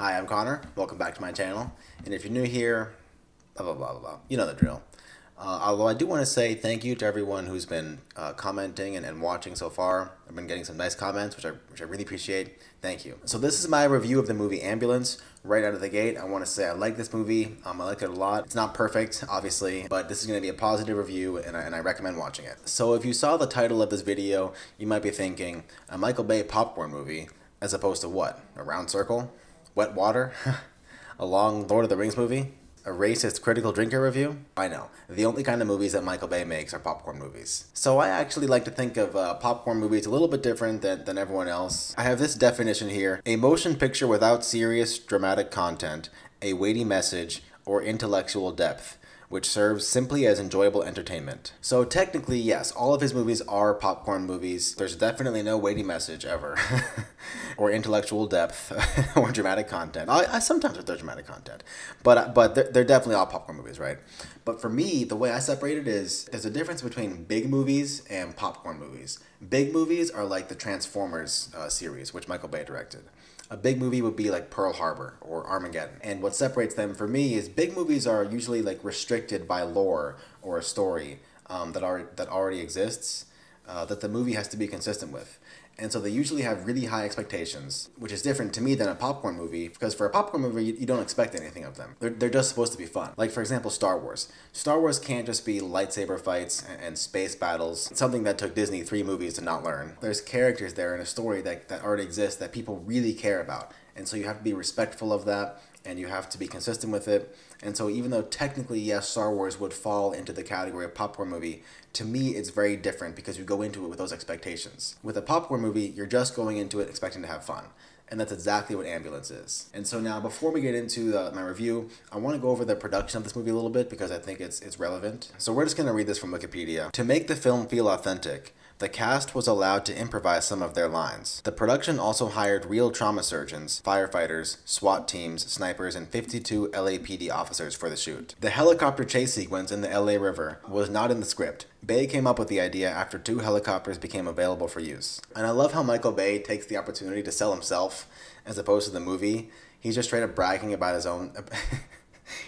Hi, I'm Conor. Welcome back to my channel. And if you're new here, blah, blah, blah, blah. You know the drill. Uh, although I do want to say thank you to everyone who's been uh, commenting and, and watching so far. I've been getting some nice comments, which I, which I really appreciate. Thank you. So this is my review of the movie Ambulance. Right out of the gate, I want to say I like this movie. Um, I like it a lot. It's not perfect, obviously, but this is going to be a positive review, and I, and I recommend watching it. So if you saw the title of this video, you might be thinking, a Michael Bay popcorn movie, as opposed to what? A round circle? Wet water? a long Lord of the Rings movie? a racist critical drinker review? I know. The only kind of movies that Michael Bay makes are popcorn movies. So I actually like to think of uh, popcorn movies a little bit different than, than everyone else. I have this definition here. A motion picture without serious dramatic content, a weighty message, or intellectual depth which serves simply as enjoyable entertainment. So technically, yes, all of his movies are popcorn movies. There's definitely no weighty message ever, or intellectual depth, or dramatic content. I, I sometimes there's dramatic content, but but they're, they're definitely all popcorn movies, right? But for me, the way I separate it is there's a difference between big movies and popcorn movies. Big movies are like the Transformers uh, series, which Michael Bay directed a big movie would be like Pearl Harbor or Armageddon. And what separates them for me is big movies are usually like restricted by lore or a story um, that are that already exists uh, that the movie has to be consistent with. And so they usually have really high expectations, which is different to me than a popcorn movie, because for a popcorn movie, you, you, don't expect anything of them. They're, they're just supposed to be fun. Like, for example, Star Wars. Star Wars can't just be lightsaber fights and, and space battles, something that took Disney three movies to not learn. There's characters there in a story that, that already exists that people really care about. And so you have to be respectful of that and you have to be consistent with it. And so, even though technically, yes, Star Wars would fall into the category of popcorn movie, to me, it's very different because you go into it with those expectations. With a popcorn movie, you're just going into it expecting to have fun. And that's exactly what Ambulance is. And so now, before we get into the, my review, I want to go over the production of this movie a little bit because I think it's, it's relevant. So we're just going to read this from Wikipedia. To make the film feel authentic, the cast was allowed to improvise some of their lines. The production also hired real trauma surgeons, firefighters, SWAT teams, snipers, and 52 LAPD officers for the shoot. The helicopter chase sequence in the LA River was not in the script. Bay came up with the idea after two helicopters became available for use. And I love how Michael Bay takes the opportunity to sell himself as opposed to the movie. He's just straight up bragging about his own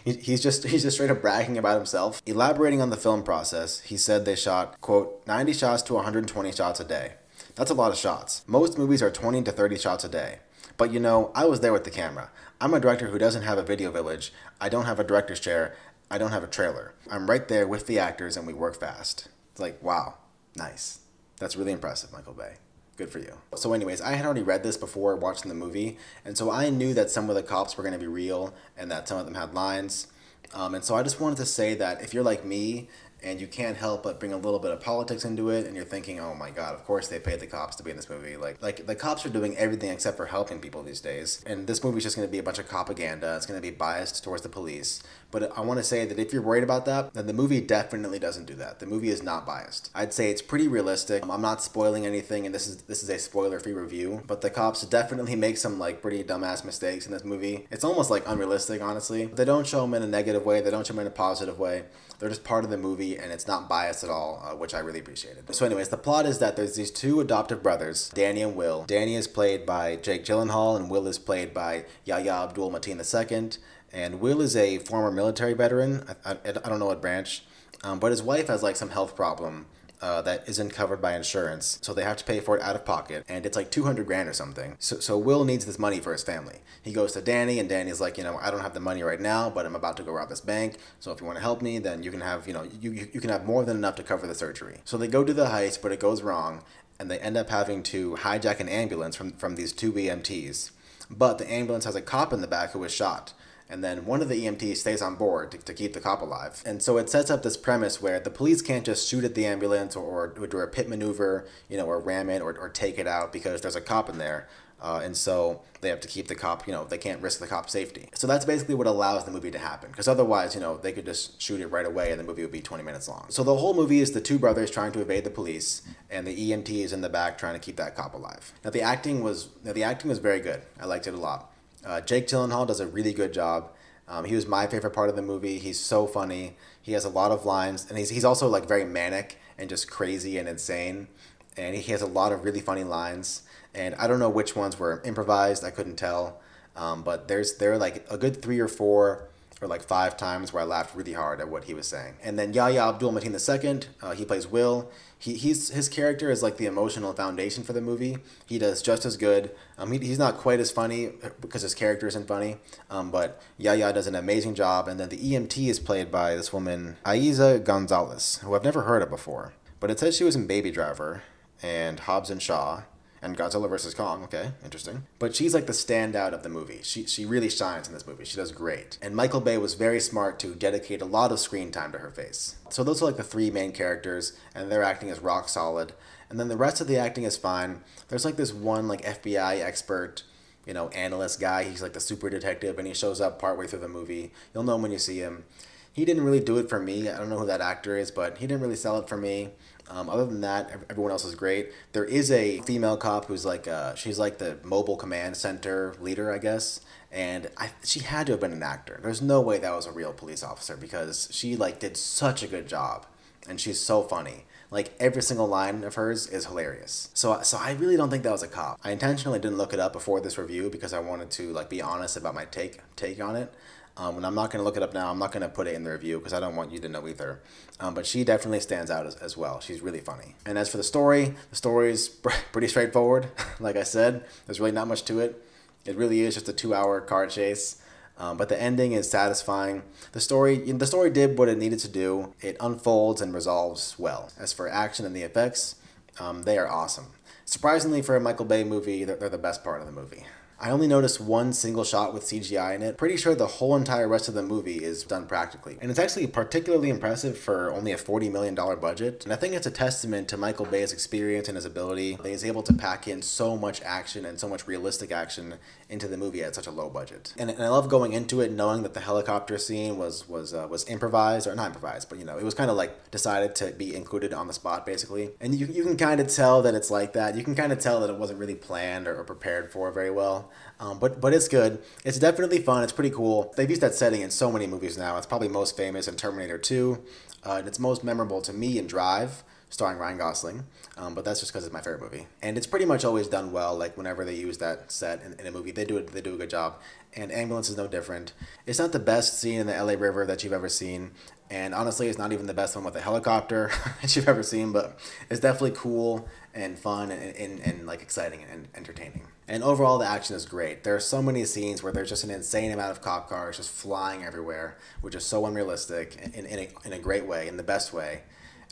he's just he's just straight up bragging about himself. Elaborating on the film process, he said they shot quote 90 shots to 120 shots a day. That's a lot of shots. Most movies are 20 to 30 shots a day. But you know, I was there with the camera. I'm a director who doesn't have a video village. I don't have a director's chair. I don't have a trailer. I'm right there with the actors and we work fast. It's like, wow, nice. That's really impressive, Michael Bay good for you. So anyways, I had already read this before watching the movie, and so I knew that some of the cops were going to be real and that some of them had lines. Um, and so I just wanted to say that if you're like me and you can't help but bring a little bit of politics into it and you're thinking oh my god of course they paid the cops to be in this movie like like the cops are doing everything except for helping people these days and this movie's just going to be a bunch of propaganda it's going to be biased towards the police but i want to say that if you're worried about that then the movie definitely doesn't do that the movie is not biased i'd say it's pretty realistic i'm not spoiling anything and this is this is a spoiler free review but the cops definitely make some like pretty dumbass mistakes in this movie it's almost like unrealistic honestly they don't show them in a negative way they don't show them in a positive way they're just part of the movie and it's not biased at all, uh, which I really appreciated. So, anyways, the plot is that there's these two adoptive brothers, Danny and Will. Danny is played by Jake Gyllenhaal, and Will is played by Yahya Abdul Mateen II. And Will is a former military veteran. I, I, I don't know what branch, um, but his wife has like some health problem uh, that isn't covered by insurance, so they have to pay for it out of pocket, and it's like 200 grand or something. So, so Will needs this money for his family. He goes to Danny, and Danny's like, you know, I don't have the money right now, but I'm about to go rob this bank, so if you want to help me, then you can have, you know, you, you can have more than enough to cover the surgery. So they go to the heist, but it goes wrong, and they end up having to hijack an ambulance from, from these two EMTs. But the ambulance has a cop in the back who was shot and then one of the EMTs stays on board to, to keep the cop alive. And so it sets up this premise where the police can't just shoot at the ambulance or, or do a pit maneuver, you know, or ram it or, or take it out because there's a cop in there. Uh, and so they have to keep the cop, you know, they can't risk the cop's safety. So that's basically what allows the movie to happen. Because otherwise, you know, they could just shoot it right away and the movie would be 20 minutes long. So the whole movie is the two brothers trying to evade the police and the EMT is in the back trying to keep that cop alive. Now the acting was, now the acting was very good. I liked it a lot. Uh, Jake Gyllenhaal does a really good job. Um, he was my favorite part of the movie. He's so funny. He has a lot of lines, and he's, he's also like very manic and just crazy and insane. And he has a lot of really funny lines. And I don't know which ones were improvised. I couldn't tell. Um, but there's there are like a good three or four or like five times where I laughed really hard at what he was saying. And then Yahya Abdul Mateen II, uh, he plays Will. He, he's his character is like the emotional foundation for the movie. He does just as good. Um, he, he's not quite as funny because his character isn't funny. Um, but Yahya does an amazing job. And then the EMT is played by this woman Eiza Gonzalez, who I've never heard of before. But it says she was in Baby Driver and Hobbs and Shaw and Godzilla vs Kong. Okay, interesting. But she's like the standout of the movie. She she really shines in this movie. She does great. And Michael Bay was very smart to dedicate a lot of screen time to her face. So those are like the three main characters, and their acting is rock solid. And then the rest of the acting is fine. There's like this one like FBI expert you know, analyst guy. He's like the super detective, and he shows up partway through the movie. You'll know him when you see him. He didn't really do it for me. I don't know who that actor is, but he didn't really sell it for me. Um, other than that, everyone else is great. There is a female cop who's like, uh, she's like the mobile command center leader, I guess. And I, she had to have been an actor. There's no way that was a real police officer because she like did such a good job, and she's so funny. Like every single line of hers is hilarious. So so I really don't think that was a cop. I intentionally didn't look it up before this review because I wanted to like be honest about my take take on it. Um, and I'm not going to look it up now. I'm not going to put it in the review because I don't want you to know either. Um, but she definitely stands out as, as well. She's really funny. And as for the story, the story is pretty straightforward. like I said, there's really not much to it. It really is just a two-hour car chase. Um, but the ending is satisfying. The story, the story did what it needed to do. It unfolds and resolves well. As for action and the effects, um, they are awesome. Surprisingly, for a Michael Bay movie, they're, they're the best part of the movie. I only noticed one single shot with CGI in it. Pretty sure the whole entire rest of the movie is done practically. And it's actually particularly impressive for only a $40 million budget. And I think it's a testament to Michael Bay's experience and his ability that he's able to pack in so much action and so much realistic action into the movie at such a low budget. And, and I love going into it knowing that the helicopter scene was was uh, was improvised or not improvised, but you know, it was kind of like decided to be included on the spot basically. And you, you can kind of tell that it's like that. You can kind of tell that it wasn't really planned or, or prepared for very well. Um, but but it's good. It's definitely fun. It's pretty cool. They've used that setting in so many movies now. It's probably most famous in Terminator 2. Uh, and it's most memorable to me in Drive, starring Ryan Gosling. Um, but that's just because it's my favorite movie. And it's pretty much always done well. Like whenever they use that set in, in, a movie, they do it. They do a good job. And Ambulance is no different. It's not the best scene in the LA River that you've ever seen. And honestly, it's not even the best one with a helicopter that you've ever seen. But it's definitely cool and fun and, and, and like exciting and entertaining. And overall, the action is great. There are so many scenes where there's just an insane amount of cop cars just flying everywhere, which is so unrealistic in, in, a, in a great way, in the best way.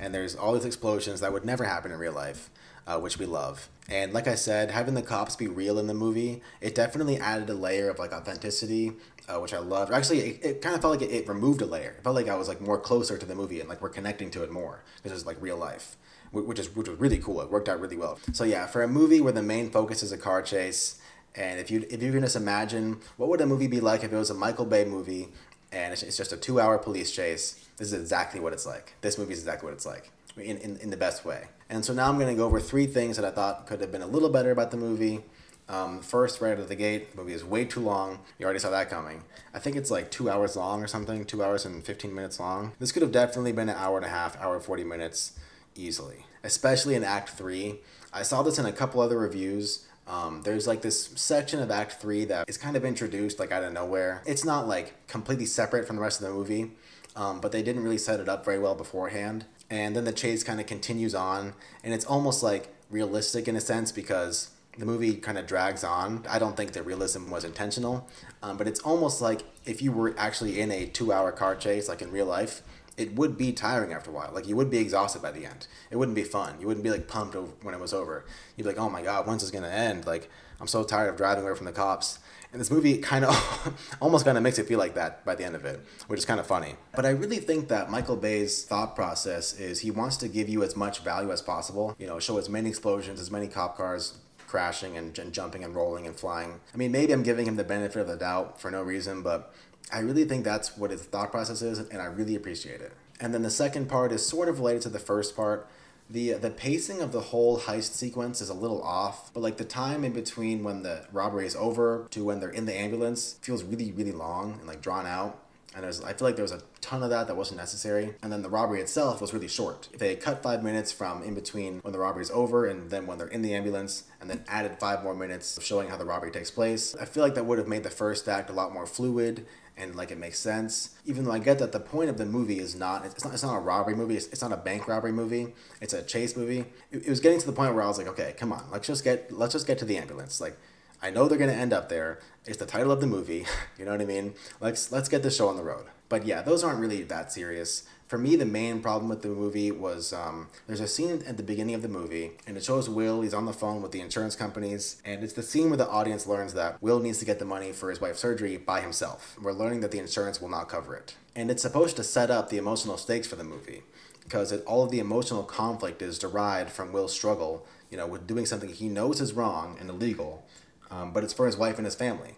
And there's all these explosions that would never happen in real life, uh, which we love. And like I said, having the cops be real in the movie, it definitely added a layer of like authenticity, uh, which I loved. Actually, it, it kind of felt like it, it removed a layer. It felt like I was like more closer to the movie and like we're connecting to it more because it's like real life which is which was really cool. It worked out really well. So yeah, for a movie where the main focus is a car chase, and if you if you can just imagine what would a movie be like if it was a Michael Bay movie, and it's, just a two hour police chase. This is exactly what it's like. This movie is exactly what it's like in, in, in the best way. And so now I'm going to go over three things that I thought could have been a little better about the movie. Um, first, right out of the gate, the movie is way too long. You already saw that coming. I think it's like two hours long or something, two hours and 15 minutes long. This could have definitely been an hour and a half, hour 40 minutes easily, especially in Act 3. I saw this in a couple other reviews. Um, there's like this section of Act 3 that is kind of introduced like out of nowhere. It's not like completely separate from the rest of the movie, um, but they didn't really set it up very well beforehand. And then the chase kind of continues on, and it's almost like realistic in a sense because the movie kind of drags on. I don't think the realism was intentional, um, but it's almost like if you were actually in a two hour car chase, like in real life, it would be tiring after a while. Like you would be exhausted by the end. It wouldn't be fun. You wouldn't be like pumped when it was over. You'd be like, oh my god, when's this gonna end? Like I'm so tired of driving away from the cops. And this movie kind of almost kind of makes it feel like that by the end of it, which is kind of funny. But I really think that Michael Bay's thought process is he wants to give you as much value as possible. You know, show as many explosions, as many cop cars crashing and, and jumping and rolling and flying. I mean, maybe I'm giving him the benefit of the doubt for no reason, but I really think that's what his thought process is, and I really appreciate it. And then the second part is sort of related to the first part. The, uh, the pacing of the whole heist sequence is a little off, but like the time in between when the robbery is over to when they're in the ambulance feels really, really long and like drawn out. And there's, I feel like there was a ton of that that wasn't necessary. And then the robbery itself was really short. If they cut five minutes from in between when the robbery is over and then when they're in the ambulance, and then added five more minutes of showing how the robbery takes place, I feel like that would have made the first act a lot more fluid and like it makes sense. Even though I get that the point of the movie is not it's not it's not a robbery movie. It's, it's not a bank robbery movie. It's a chase movie. It, it was getting to the point where I was like, okay, come on, let's just get let's just get to the ambulance. Like, I know they're gonna end up there. It's the title of the movie. you know what I mean? Let's let's get the show on the road. But yeah, those aren't really that serious for me, the main problem with the movie was um, there's a scene at the beginning of the movie, and it shows Will. He's on the phone with the insurance companies, and it's the scene where the audience learns that Will needs to get the money for his wife's surgery by himself. We're learning that the insurance will not cover it, and it's supposed to set up the emotional stakes for the movie, because it, all of the emotional conflict is derived from Will's struggle, you know, with doing something he knows is wrong and illegal, um, but it's for his wife and his family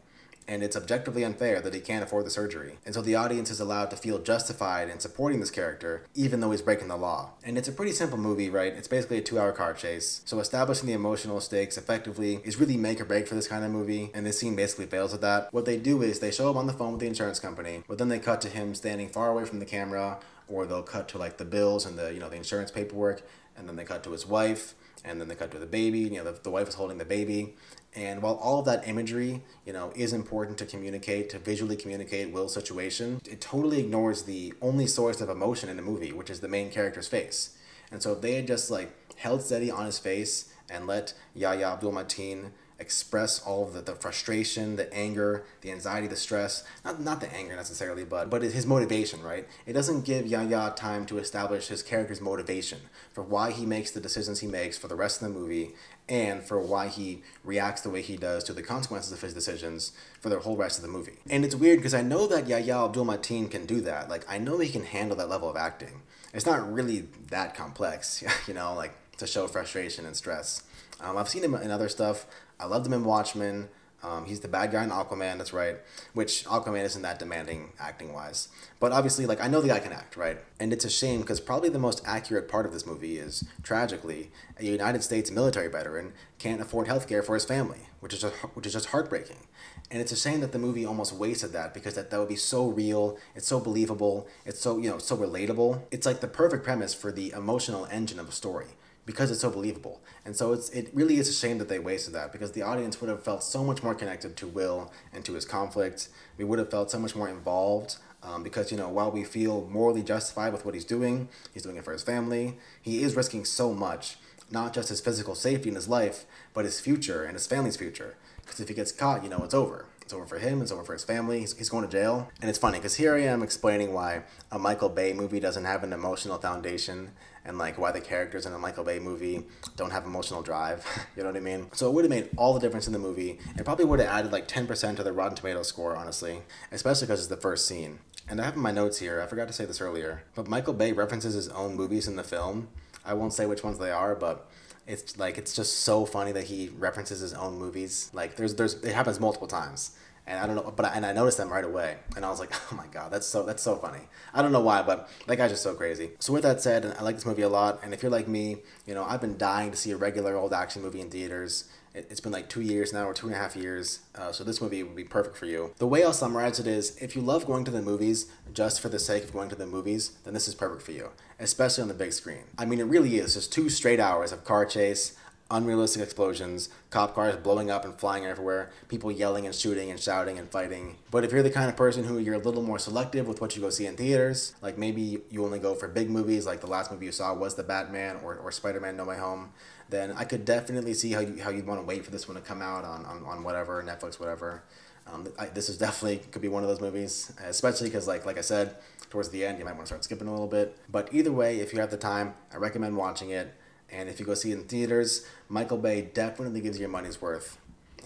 and it's objectively unfair that he can't afford the surgery. And so the audience is allowed to feel justified in supporting this character, even though he's breaking the law. And it's a pretty simple movie, right? It's basically a two hour car chase. So establishing the emotional stakes effectively is really make or break for this kind of movie, and this scene basically fails at that. What they do is they show him on the phone with the insurance company, but then they cut to him standing far away from the camera, or they'll cut to like the bills and the, you know, the insurance paperwork, and then they cut to his wife and then they cut to the baby. You know, the, the wife is holding the baby, and while all of that imagery, you know, is important to communicate, to visually communicate Will's situation, it totally ignores the only source of emotion in the movie, which is the main character's face. And so if they had just like held steady on his face and let Yahya Abdul Mateen express all of the, the frustration, the anger, the anxiety, the stress. Not not the anger necessarily, but but his motivation, right? It doesn't give Yahya time to establish his character's motivation for why he makes the decisions he makes for the rest of the movie and for why he reacts the way he does to the consequences of his decisions for the whole rest of the movie. And it's weird because I know that Yahya Abdul Mateen can do that. Like I know he can handle that level of acting. It's not really that complex, you know, like to show frustration and stress. Um, I've seen him in other stuff. I loved him in Watchmen. Um, he's the bad guy in Aquaman, that's right. Which Aquaman isn't that demanding acting wise. But obviously, like, I know the guy can act, right? And it's a shame because probably the most accurate part of this movie is, tragically, a United States military veteran can't afford health care for his family, which is, just, which is just heartbreaking. And it's a shame that the movie almost wasted that because that, that would be so real, it's so believable, it's so, you know, so relatable. It's like the perfect premise for the emotional engine of a story because it's so believable. And so it's it really is a shame that they wasted that because the audience would have felt so much more connected to Will and to his conflict. We would have felt so much more involved um, because you know while we feel morally justified with what he's doing, he's doing it for his family. He is risking so much, not just his physical safety in his life, but his future and his family's future. Because if he gets caught, you know it's over. It's over for him. It's over for his family. He's, he's going to jail. And it's funny because here I am explaining why a Michael Bay movie doesn't have an emotional foundation and like why the characters in a Michael Bay movie don't have emotional drive. you know what I mean? So it would have made all the difference in the movie. It probably would have added like 10% to the Rotten Tomatoes score, honestly, especially because it's the first scene. And I have in my notes here, I forgot to say this earlier, but Michael Bay references his own movies in the film. I won't say which ones they are, but it's like it's just so funny that he references his own movies. Like there's there's it happens multiple times and I don't know, but I, and I noticed them right away, and I was like, oh my god, that's so that's so funny. I don't know why, but that guy's just so crazy. So with that said, I like this movie a lot, and if you're like me, you know, I've been dying to see a regular old action movie in theaters. It, has been like two years now, or two and a half years, uh, so this movie would be perfect for you. The way I'll summarize it is, if you love going to the movies just for the sake of going to the movies, then this is perfect for you, especially on the big screen. I mean, it really is just two straight hours of car chase unrealistic explosions, cop cars blowing up and flying everywhere, people yelling and shooting and shouting and fighting. But if you're the kind of person who you're a little more selective with what you go see in theaters, like maybe you only go for big movies, like the last movie you saw was the Batman or, or Spider-Man No Way Home, then I could definitely see how you how you'd want to wait for this one to come out on, on, on whatever Netflix whatever. Um, I, this is definitely could be one of those movies, especially because like like I said, towards the end you might want to start skipping a little bit. But either way, if you have the time, I recommend watching it. And if you go see it in theaters, Michael Bay definitely gives you your money's worth.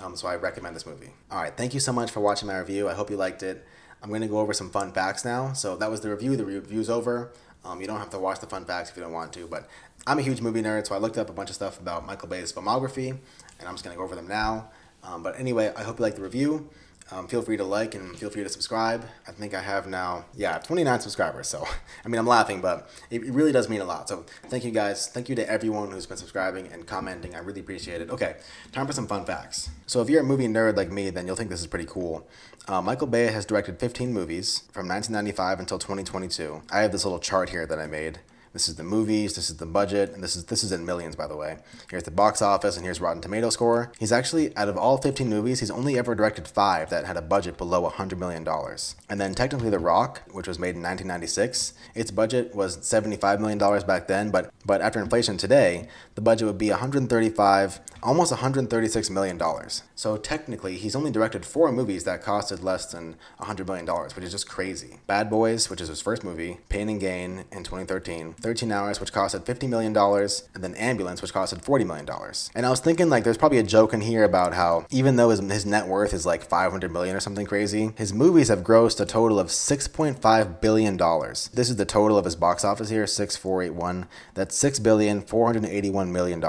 Um, so I recommend this movie. All right, thank you so much for watching my review. I hope you liked it. I'm going to go over some fun facts now. So that was the review. The review's over. Um, you don't have to watch the fun facts if you don't want to, but I'm a huge movie nerd, so I looked up a bunch of stuff about Michael Bay's filmography, and I'm just going to go over them now. Um, but anyway, I hope you liked the review. Um, feel free to like and feel free to subscribe. I think I have now, yeah, 29 subscribers. So, I mean, I'm laughing, but it, really does mean a lot. So, thank you guys. Thank you to everyone who's been subscribing and commenting. I really appreciate it. Okay, time for some fun facts. So, if you're a movie nerd like me, then you'll think this is pretty cool. Uh, Michael Bay has directed 15 movies from 1995 until 2022. I have this little chart here that I made. This is the movies, this is the budget, and this is this is in millions by the way. Here's the box office and here's Rotten Tomato score. He's actually out of all 15 movies, he's only ever directed 5 that had a budget below 100 million dollars. And then technically The Rock, which was made in 1996, its budget was 75 million dollars back then, but but after inflation today, the budget would be 135 almost 136 million dollars. So technically, he's only directed 4 movies that costed less than 100 million dollars, which is just crazy. Bad Boys, which is his first movie, Pain and Gain in 2013, 13 Hours, which costed $50 million, and then Ambulance, which costed $40 million. And I was thinking, like, there's probably a joke in here about how even though his, his net worth is like 500 million or something crazy, his movies have grossed a total of $6.5 billion. This is the total of his box office here, 6481. That's $6,481 million.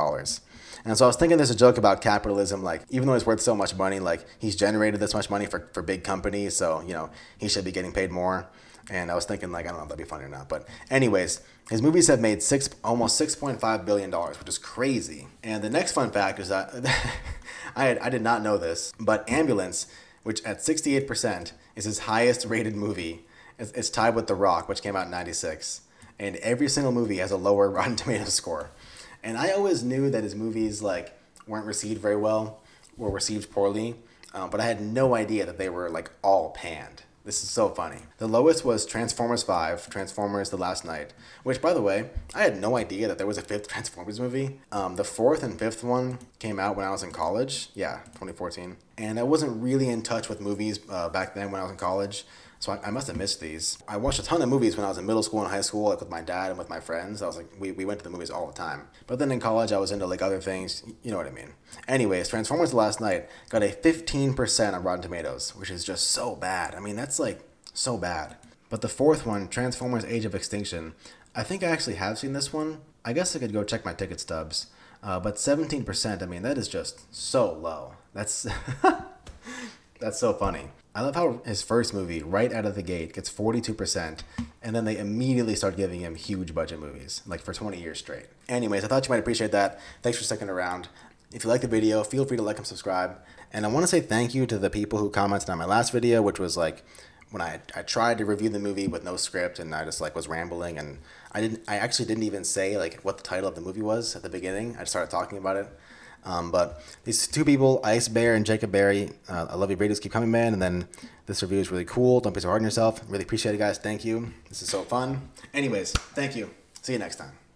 And so I was thinking there's a joke about capitalism, like even though he's worth so much money, like he's generated this much money for, for big companies, so you know, he should be getting paid more. And I was thinking, like, I don't know if that'd be funny or not. But, anyways, his movies have made six almost six point five billion dollars, which is crazy. And the next fun fact is that I had, I did not know this, but Ambulance, which at sixty eight percent is his highest rated movie, it's, tied with The Rock, which came out in ninety six. And every single movie has a lower Rotten Tomatoes score. And I always knew that his movies like weren't received very well, were received poorly, um, but I had no idea that they were like all panned. This is so funny. The lowest was Transformers 5, Transformers The Last Knight, which, by the way, I had no idea that there was a fifth Transformers movie. Um, the fourth and fifth one came out when I was in college. Yeah, 2014. And I wasn't really in touch with movies uh, back then when I was in college. So I, I, must have missed these. I watched a ton of movies when I was in middle school and high school, like with my dad and with my friends. I was like, we, we went to the movies all the time. But then in college, I was into like other things. You know what I mean. Anyways, Transformers Last Knight got a 15% on Rotten Tomatoes, which is just so bad. I mean, that's like so bad. But the fourth one, Transformers Age of Extinction, I think I actually have seen this one. I guess I could go check my ticket stubs. Uh, but 17%, I mean, that is just so low. That's that's so funny. I love how his first movie, right out of the gate, gets 42%, and then they immediately start giving him huge budget movies, like for 20 years straight. Anyways, I thought you might appreciate that. Thanks for sticking around. If you like the video, feel free to like and subscribe. And I want to say thank you to the people who commented on my last video, which was like when I, I tried to review the movie with no script and I just like was rambling and I didn't I actually didn't even say like what the title of the movie was at the beginning. I just started talking about it. Um, but these two people, Ice Bear and Jacob Berry, uh, I love you. Videos keep coming, man. And then this review is really cool. Don't be so hard on yourself. Really appreciate it, guys. Thank you. This is so fun. Anyways, thank you. See you next time.